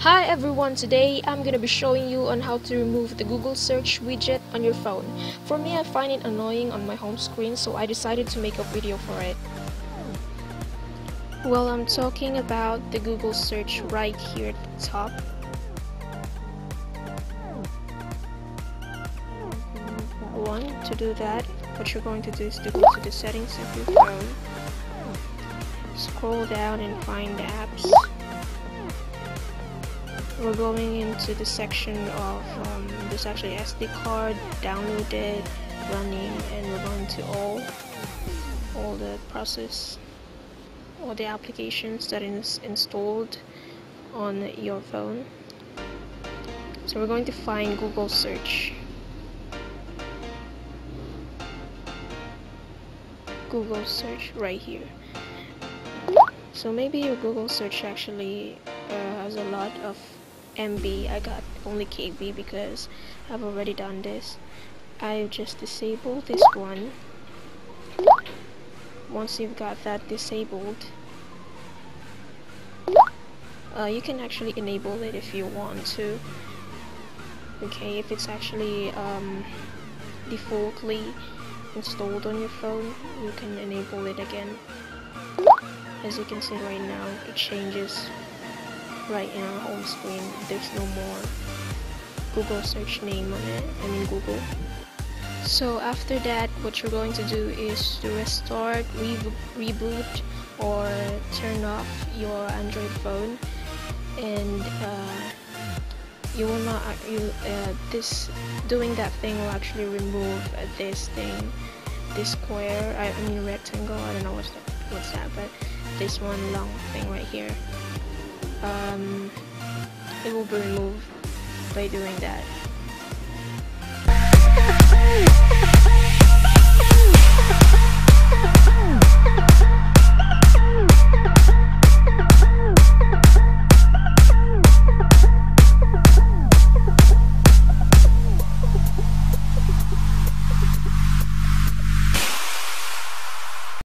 Hi everyone, today I'm gonna be showing you on how to remove the Google search widget on your phone. For me, I find it annoying on my home screen, so I decided to make a video for it. Well, I'm talking about the Google search right here at the top. One, to do that, what you're going to do is to go to the settings of your phone, scroll down and find apps we're going into the section of um, there's actually SD card downloaded running and we're going to all all the process all the applications that is installed on your phone. So we're going to find Google search. Google search right here. So maybe your Google search actually uh, has a lot of MB I got only KB because I've already done this. I've just disable this one. Once you've got that disabled uh, you can actually enable it if you want to. Okay if it's actually um, defaultly installed on your phone you can enable it again. As you can see right now it changes right in our home screen. There's no more Google search name on it I mean Google. So after that what you're going to do is to restart re reboot or turn off your Android phone. And uh, you will not you uh, this doing that thing will actually remove uh, this thing this square I mean rectangle I don't know what's that what's that but this one long thing right here um, it will be removed by doing that.